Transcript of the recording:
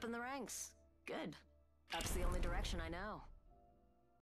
up in the ranks. Good. That's the only direction I know.